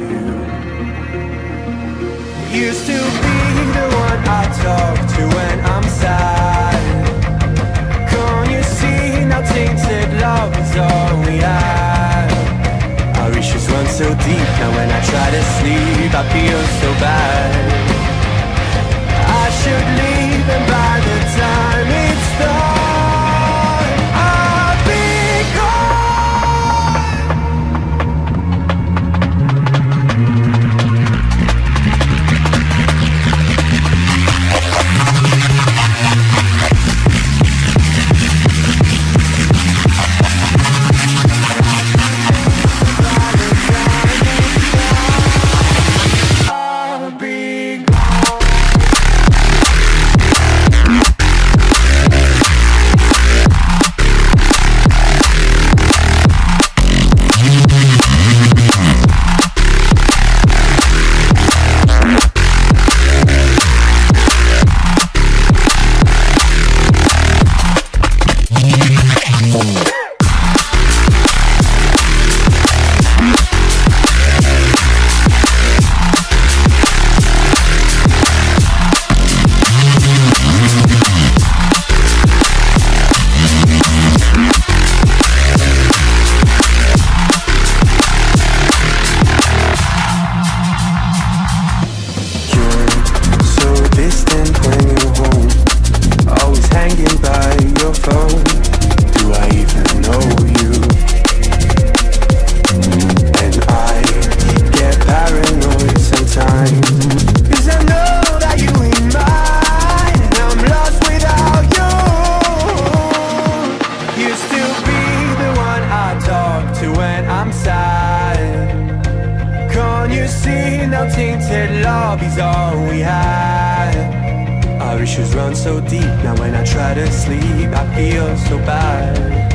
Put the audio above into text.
you. Used to be the one I talk to when I'm sad. Can't you see now tainted love is all we have? Our issues run so deep now when I try to sleep I feel so bad. Can't you see now tainted love is all we had? Our issues run so deep now when I try to sleep I feel so bad